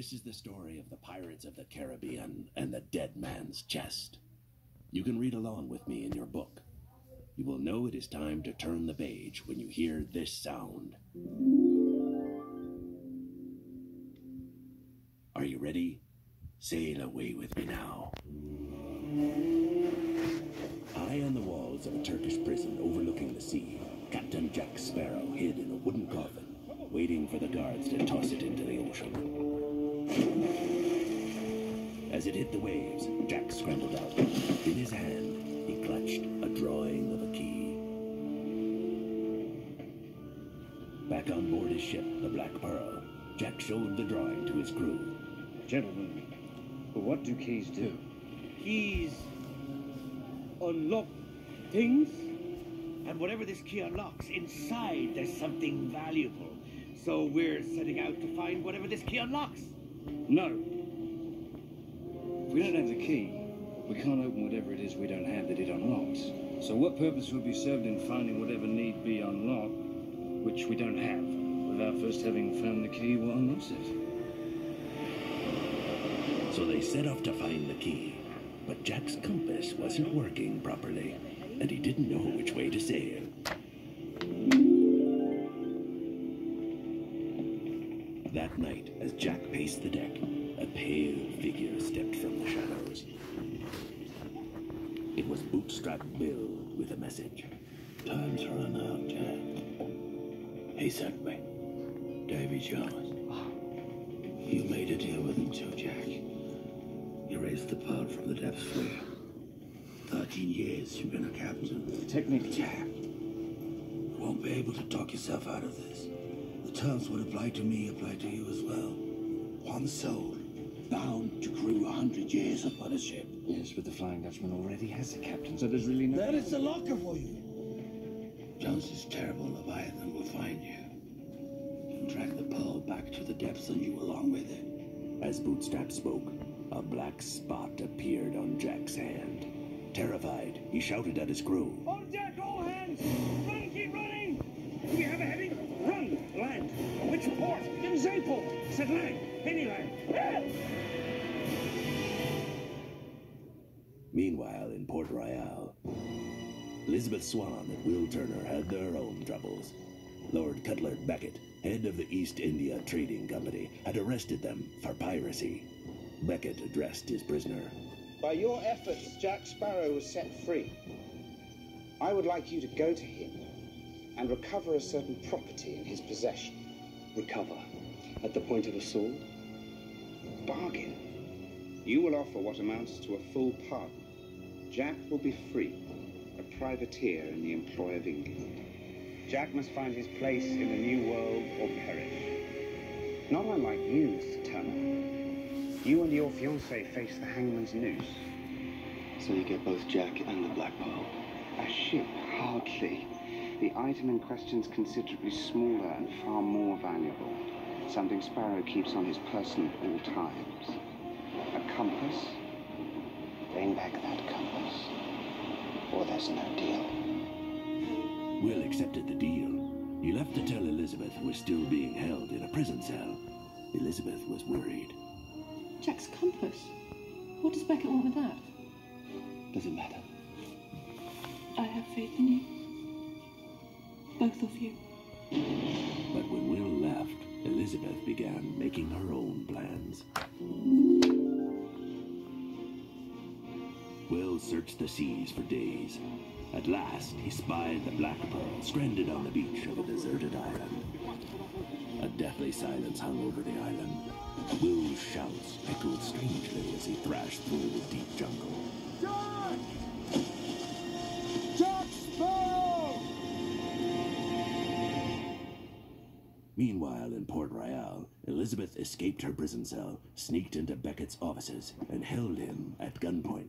This is the story of the pirates of the Caribbean and the dead man's chest. You can read along with me in your book. You will know it is time to turn the page when you hear this sound. Are you ready? Sail away with me now. High on the walls of a Turkish prison overlooking the sea, Captain Jack Sparrow hid in a wooden coffin, waiting for the guards to toss it into the ocean. As it hit the waves, Jack scrambled out. In his hand, he clutched a drawing of a key. Back on board his ship, the Black Pearl, Jack showed the drawing to his crew. Gentlemen, what do keys do? Keys unlock things, and whatever this key unlocks, inside there's something valuable. So we're setting out to find whatever this key unlocks. No. If we don't have the key, we can't open whatever it is we don't have that it unlocks. So what purpose would be served in finding whatever need be unlocked, which we don't have, without first having found the key what unlocks it? So they set off to find the key. But Jack's compass wasn't working properly, and he didn't know which way to sail. Message. Time's run out, Jack. He sent me. Davy Jones. You made a deal with him too, Jack. You raised the pearl from the depths for you. Thirteen years you've been a captain. Technically, Jack, you won't be able to talk yourself out of this. The terms would apply to me apply to you as well. One soul, bound to crew a hundred years upon a ship. Yes, but the Flying Dutchman already has a captain, so there's really no... That is the locker for you. Jones's terrible Leviathan will find you. And drag the pearl back to the depths and you along with it. As Bootstrap spoke, a black spot appeared on Jack's hand. Terrified, he shouted at his crew. On deck, all hands! Run, keep running! We have a heading? Run! Land! Which port? In Zayport! Said land! Any land! Meanwhile, in Port Royal, Elizabeth Swann and Will Turner had their own troubles. Lord Cutler Beckett, head of the East India Trading Company, had arrested them for piracy. Beckett addressed his prisoner. By your efforts, Jack Sparrow was set free. I would like you to go to him and recover a certain property in his possession. Recover? At the point of a sword? Bargain. You will offer what amounts to a full pardon. Jack will be free, a privateer in the employ of England. Jack must find his place in the new world or perish. Not unlike you, Mr. Turner. You and your fiancée face the hangman's noose. So you get both Jack and the Black Pearl. A ship, hardly. The item in question's considerably smaller and far more valuable. Something Sparrow keeps on his person at all times. A compass? Bring back that compass. Or there's no deal. Will accepted the deal. He left to tell Elizabeth was still being held in a prison cell. Elizabeth was worried. Jack's compass. What does Beckett want with that? Doesn't matter. I have faith in you. Both of you. But when Will left, Elizabeth began making her own plans. Will searched the seas for days. At last, he spied the Black Pearl stranded on the beach of a deserted island. A deathly silence hung over the island. Will's shouts echoed strangely as he thrashed through the deep jungle. Jack! Jack Sparrow! Meanwhile, in Port Royal, Elizabeth escaped her prison cell, sneaked into Beckett's offices, and held him at gunpoint.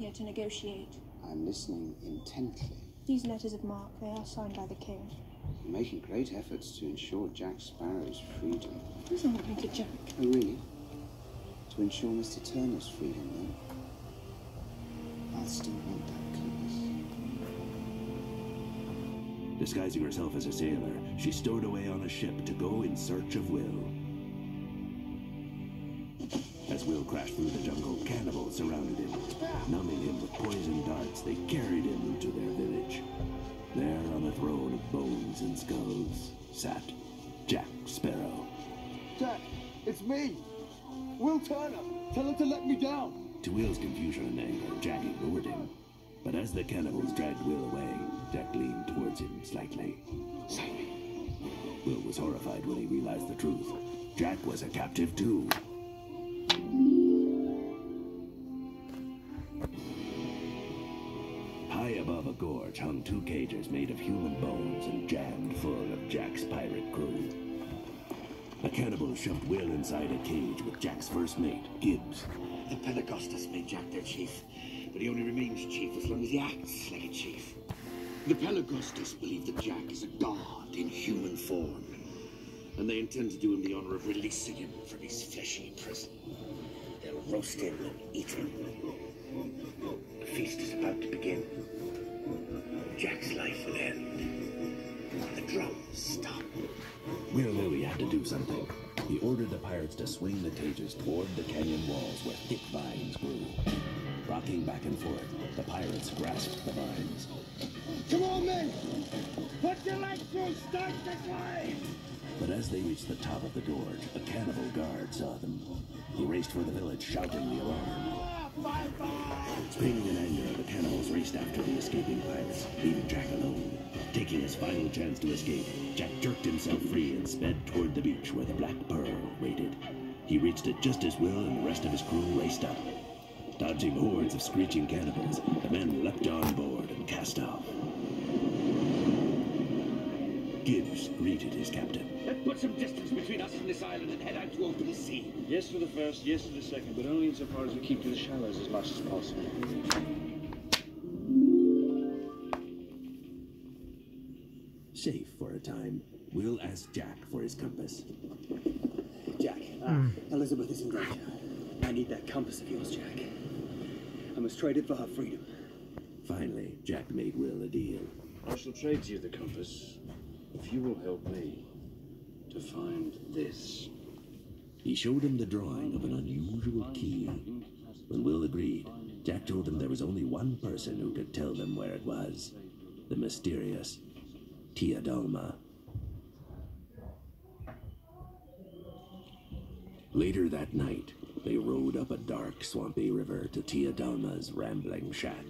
I'm here to negotiate. I'm listening intently. These letters of marque, they are signed by the king. You're making great efforts to ensure Jack Sparrow's freedom. Doesn't want me to Jack. Oh, really? To ensure Mr. Turner's freedom, then? I'll still want that compass. Disguising herself as a sailor, she stowed away on a ship to go in search of Will. As Will crashed through the jungle, cannibals surrounded him. Numbing him with poison darts, they carried him to their village. There, on a throne of bones and skulls, sat Jack Sparrow. Jack, it's me. Will Turner. Tell him to let me down. To Will's confusion and anger, Jack ignored him. But as the cannibals dragged Will away, Jack leaned towards him slightly. Save me. Will was horrified when he realized the truth. Jack was a captive too. Hung two cages made of human bones and jammed full of Jack's pirate crew. The cannibals shoved Will inside a cage with Jack's first mate, Gibbs. The Pelegostos made Jack their chief, but he only remains chief as long as he acts like a chief. The Pelegostos believe that Jack is a god in human form, and they intend to do him the honor of releasing him from his fleshy prison. They'll roast him and eat him. Jack's life will end. The drums stop. Will knew he had to do something. He ordered the pirates to swing the cages toward the canyon walls where thick vines grew. Rocking back and forth, the pirates grasped the vines. Come on, men. Put your legs through. Start the climb. But as they reached the top of the gorge, a cannibal guard saw them. He raced for the village, shouting the alarm. Screaming in anger, the cannibals raced after the escaping pirates, leaving Jack alone. Taking his final chance to escape, Jack jerked himself free and sped toward the beach where the Black Pearl waited. He reached it just as Will and the rest of his crew raced up. Dodging hordes of screeching cannibals, the men leapt on board and cast off. Gibbs greeted his captain. Let's put some distance between us and this island and head out to open the sea. Yes for the first, yes for the second, but only insofar as we keep to the shallows as much as possible. Safe for a time, we'll ask Jack for his compass. Jack, ah, Elizabeth is in danger. I need that compass of yours, Jack. I must trade it for her freedom. Finally, Jack made Will a deal. I shall trade to you the compass if you will help me to find this. He showed him the drawing of an unusual key. When Will agreed, Jack told him there was only one person who could tell them where it was the mysterious Tia Dalma. Later that night, they rode up a dark, swampy river to Tia Dalma's rambling shack.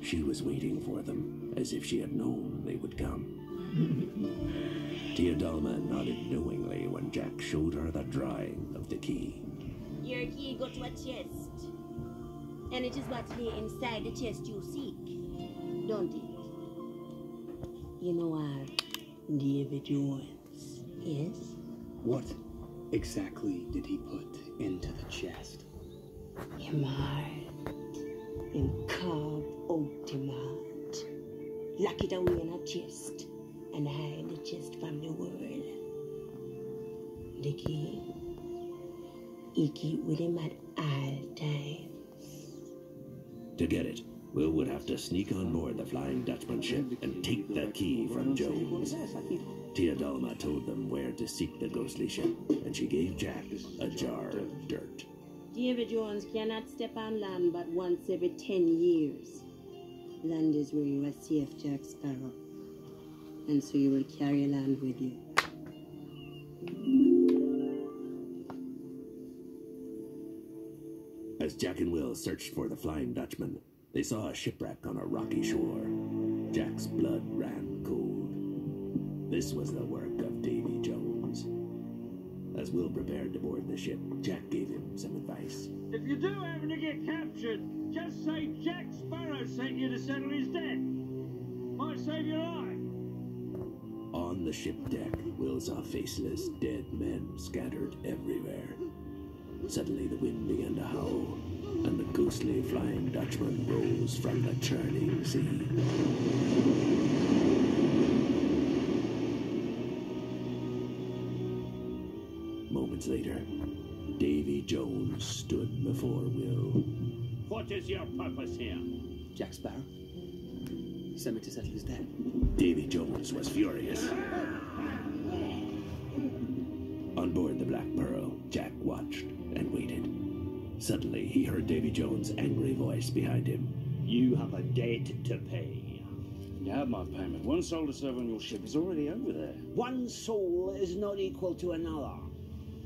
She was waiting for them, as if she had known they would come. Tia Dalma nodded knowingly when Jack showed her the drawing of the key. Your key go to a chest. And it is what lay inside the chest you seek, don't it? You know what, Davy Jones? Yes? What exactly did he put into the chest? Him heart. Him carve out him heart. Lock it away in a chest and hide the chest from the world. The key, he keep with him at all times. To get it, Will would have to sneak on board the Flying Dutchman ship and take the key from Jones. Tia Dalma told them where to seek the ghostly ship, and she gave Jack a jar of dirt. Davy Jones cannot step on land but once every ten years. Land is where you are safe, Jack Sparrow. And so you will carry land with you. As Jack and Will searched for the Flying Dutchman, they saw a shipwreck on a rocky shore. Jack's blood ran cold. This was the work of Davy Jones. As Will prepared to board the ship, Jack gave him some advice. If you do happen to get captured, just say Jack Sparrow sent you to settle his debt. Might save your life. On the ship deck, Will saw faceless, dead men scattered everywhere. Suddenly the wind began to howl, and the ghostly Flying Dutchman rose from the churning sea. Moments later, Davy Jones stood before Will. What is your purpose here? Jack Sparrow? Sent me to settle his debt. Davy Jones was furious. On board the Black Pearl, Jack watched and waited. Suddenly, he heard Davy Jones' angry voice behind him. You have a debt to pay. You have my payment. One soul to serve on your ship is already over there. One soul is not equal to another.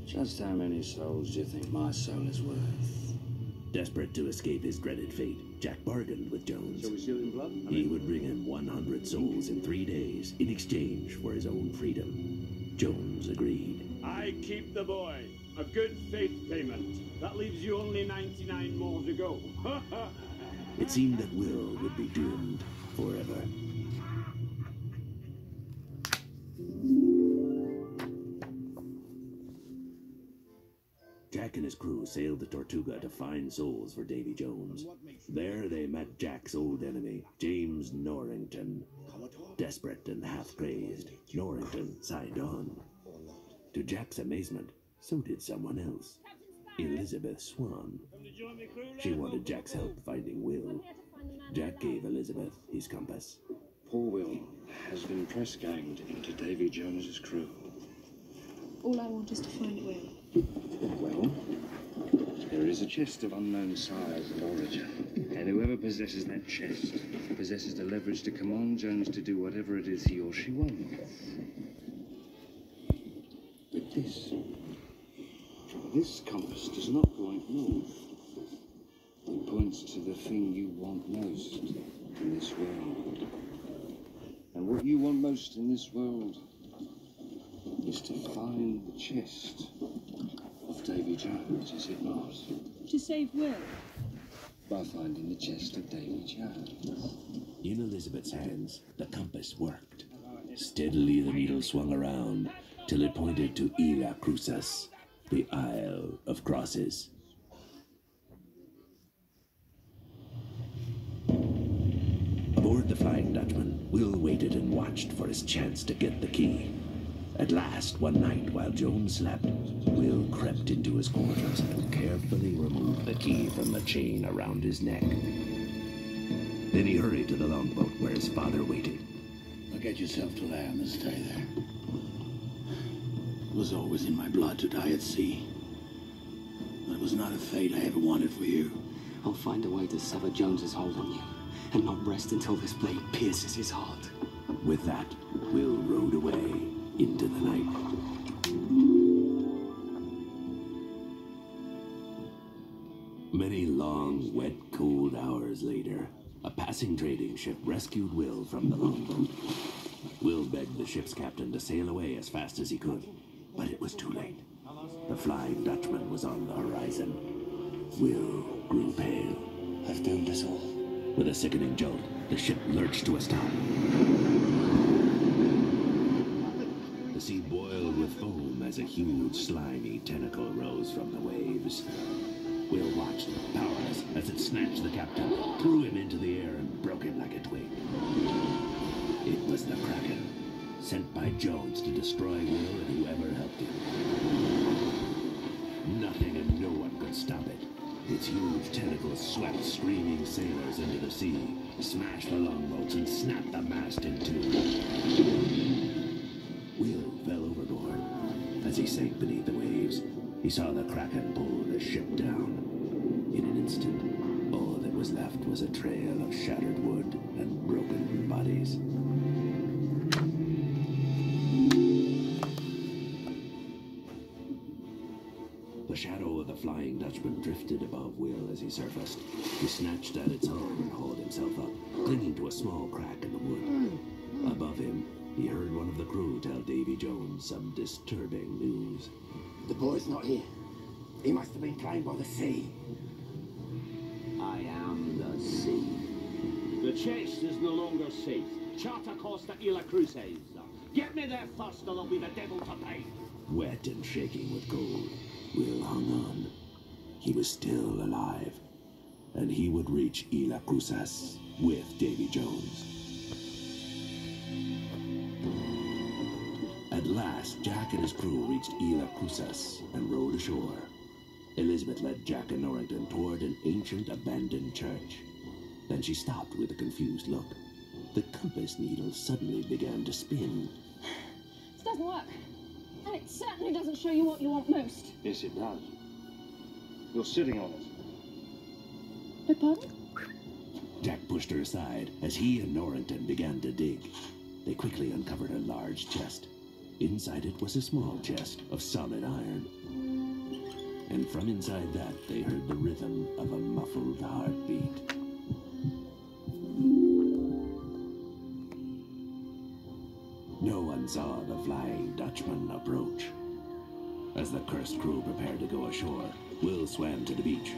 Just how many souls do you think my soul is worth? Desperate to escape his dreaded fate, Jack bargained with Jones. Shall we seal in blood? He would bring him 100 souls in three days in exchange for his own freedom. Jones agreed. I keep the boy. A good faith payment. That leaves you only 99 more to go. It seemed that Will would be doomed forever. Crew sailed to Tortuga to find souls for Davy Jones. There they met Jack's old enemy, James Norrington. Desperate and half crazed, Norrington signed on. To Jack's amazement, so did someone else Elizabeth Swann. She wanted Jack's help finding Will. Jack gave Elizabeth his compass. Poor Will has been press ganged into Davy Jones's crew. All I want is to find Will. Well, there is a chest of unknown size and origin. And whoever possesses that chest possesses the leverage to command Jones to do whatever it is he or she wants. But this, this compass does not point north. It points to the thing you want most in this world. And what you want most in this world is to find the chest Davy Jones, is it not? To save Will. By finding the chest of Davy Jones. In Elizabeth's hands, the compass worked. Steadily the needle swung around till it pointed to Isla Cruces, the Isle of Crosses. Aboard the Flying Dutchman, Will waited and watched for his chance to get the key. At last, one night, while Jones slept, Will crept into his quarters and carefully removed the key from the chain around his neck. Then he hurried to the longboat where his father waited. Now get yourself to land and stay there. It was always in my blood to die at sea. That was not a fate I ever wanted for you. I'll find a way to sever Jones's hold on you, and not rest until this blade pierces his heart. With that, Will rode away into the night. Many long, wet, cold hours later, a passing trading ship rescued Will from the longboat. Will begged the ship's captain to sail away as fast as he could, but it was too late. The Flying Dutchman was on the horizon. Will grew pale. I've doomed us all. With a sickening jolt, the ship lurched to a stop. The sea boiled with foam as a huge, slimy tentacle rose from the waves. Will watched, powerless, as it snatched the captain, threw him into the air, and broke him like a twig. It was the Kraken, sent by Jones to destroy Will and whoever helped him. Nothing and no one could stop it. Its huge tentacles swept screaming sailors into the sea, smashed the longboats, and snapped the mast in two. As he sank beneath the waves, he saw the Kraken pull the ship down. In an instant, all that was left was a trail of shattered wood and broken bodies. The shadow of the Flying Dutchman drifted above Will as he surfaced. He snatched at its arm and hauled himself up, clinging to a small crack of the crew tell Davy Jones some disturbing news. The boy's not here. He must have been claimed by the sea. I am the sea. The chase is no longer safe. Charter course to Isla Cruces. Get me there first, or there'll be the devil to pay. Wet and shaking with cold, Will hung on. He was still alive, and he would reach Isla Cruces with Davy Jones. Last, Jack and his crew reached Isla Cruces and rowed ashore. Elizabeth led Jack and Norrington toward an ancient abandoned church. Then she stopped with a confused look. The compass needle suddenly began to spin. This doesn't work. And it certainly doesn't show you what you want most. Yes, it does. You're sitting on it. Beg pardon? Jack pushed her aside as he and Norrington began to dig. They quickly uncovered a large chest. Inside it was a small chest of solid iron. And from inside that, they heard the rhythm of a muffled heartbeat. No one saw the Flying Dutchman approach. As the cursed crew prepared to go ashore, Will swam to the beach.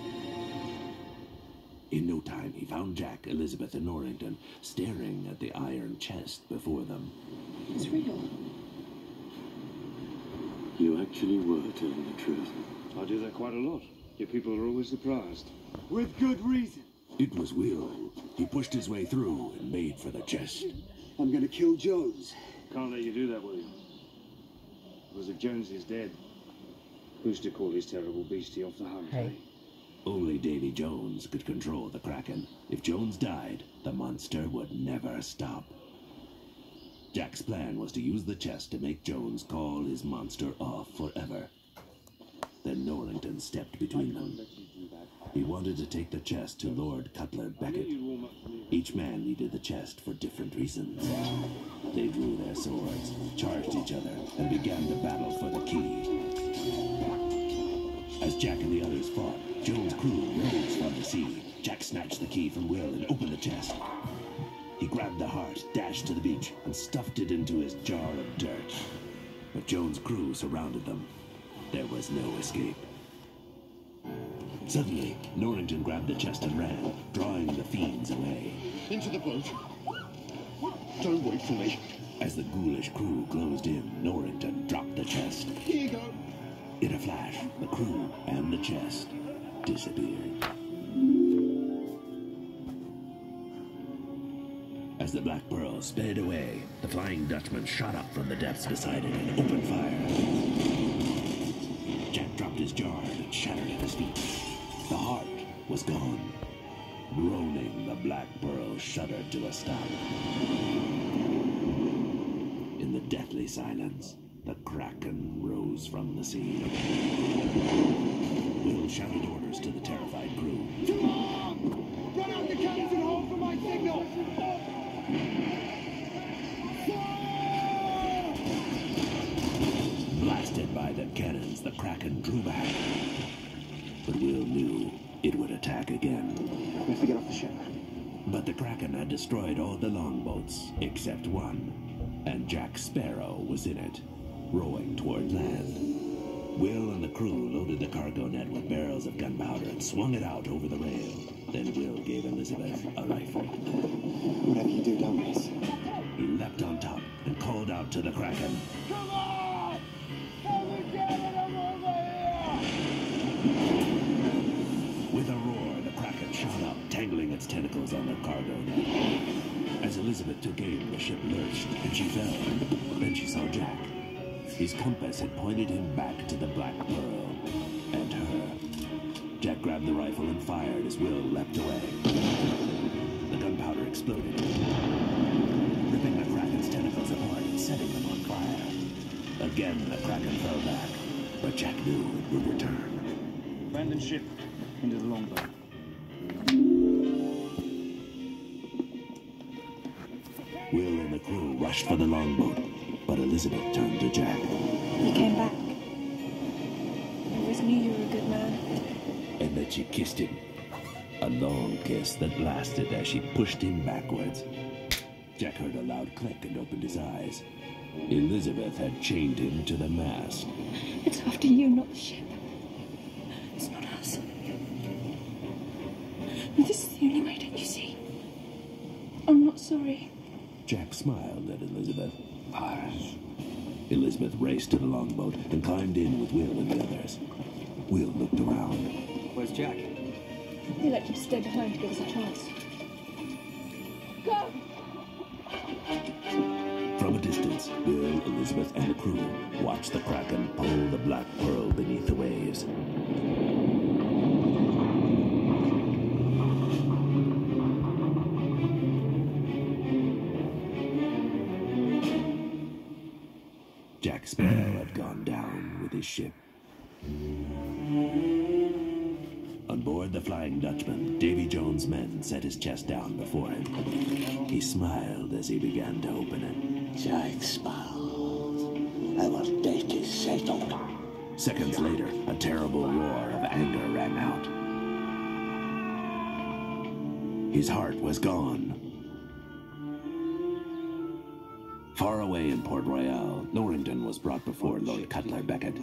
In no time, he found Jack, Elizabeth, and Norrington staring at the iron chest before them. It's real. You actually were telling the truth. I do that quite a lot. Your people are always surprised. With good reason. It was Will. He pushed his way through and made for the chest. I'm gonna kill Jones. Can't let you do that, William. Because if Jones is dead, who's to call his terrible beastie off the hunt? eh? Only Davy Jones could control the Kraken. If Jones died, the monster would never stop. Jack's plan was to use the chest to make Jones call his monster off forever. Then Norrington stepped between them. He wanted to take the chest to Lord Cutler Beckett. Each man needed the chest for different reasons. They drew their swords, charged each other, and began to battle for the key. As Jack and the others fought, Jones' crew rose from the sea. Jack snatched the key from Will and opened the chest. He grabbed the heart, dashed to the beach, and stuffed it into his jar of dirt. But Jones' crew surrounded them. There was no escape. Suddenly, Norrington grabbed the chest and ran, drawing the fiends away. Into the boat. Don't wait for me. As the ghoulish crew closed in, Norrington dropped the chest. Here you go. In a flash, the crew and the chest disappeared. As the Black Pearl sped away, the Flying Dutchman shot up from the depths beside it and opened fire. Jack dropped his jar and shattered at his feet. The heart was gone. Groaning, the Black Pearl shuddered to a stop. In the deathly silence, the Kraken rose from the sea. Will shouted orders to the terrified crew. Blasted by the cannons, the Kraken drew back. But Will knew it would attack again. We have to get off the ship. But the Kraken had destroyed all the longboats except one, and Jack Sparrow was in it, rowing toward land. Will and the crew loaded the cargo net with barrels of gunpowder and swung it out over the rail. Then Will gave Elizabeth a rifle. Whatever you do, don't miss. He leapt on top and called out to the Kraken. Come on! Tentacles on the cargo net. As Elizabeth took aim, the ship lurched, and she fell. Then she saw Jack. His compass had pointed him back to the Black Pearl and her. Jack grabbed the rifle and fired as Will leapt away. The gunpowder exploded, ripping the Kraken's tentacles apart and setting them on fire. Again, the Kraken fell back, but Jack knew it would return. Abandon ship into the longboat. For the longboat, but Elizabeth turned to Jack. You came back. I always knew you were a good man. and then she kissed him. A long kiss that lasted as she pushed him backwards. Jack heard a loud click and opened his eyes. Elizabeth had chained him to the mast. It's after you, not the ship. It's not us. This is the only way, don't you see? I'm not sorry. Jack smiled at Elizabeth. Paris. Elizabeth raced to the longboat and climbed in with Will and the others. Will looked around. Where's Jack? He let to stay behind to give us a chance. Go! From a distance, Will, Elizabeth, and the crew watched the Kraken Jack Sparrow had gone down with his ship. On board the Flying Dutchman, Davy Jones' men set his chest down before him. He smiled as he began to open it. Jack Sparrow, I was dead as Satan. Seconds later, a terrible roar of anger rang out. His heart was gone. Away in Port Royal, Norrington was brought before oh, Lord Cutler Beckett.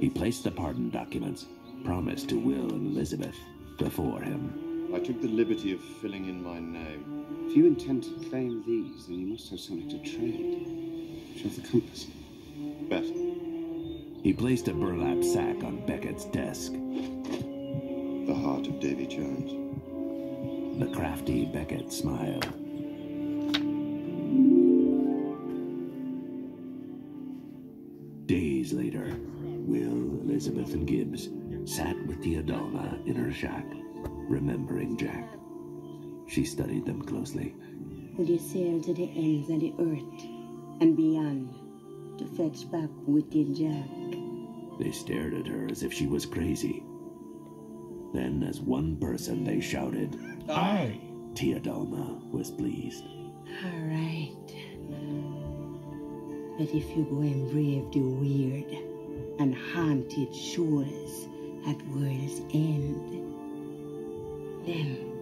He placed the pardon documents, promised to Will and Elizabeth, before him. I took the liberty of filling in my name. If you intend to claim these, then you must have something to trade. Show the compass. Bet. He placed a burlap sack on Beckett's desk. The heart of Davy Jones. The crafty Beckett smiled. Elizabeth, and Gibbs sat with Tia Dalma in her shack, remembering Jack. She studied them closely. Will you sail to the ends of the earth and beyond to fetch back wicked Jack? They stared at her as if she was crazy. Then, as one person, they shouted, Aye. Tia Dalma was pleased. All right. But if you go and brave the weird and haunted shores at World's End, then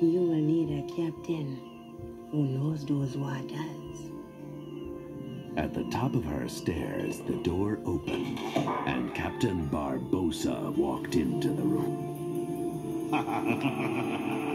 you will need a captain who knows those waters. At the top of her stairs, the door opened, and Captain Barbossa walked into the room.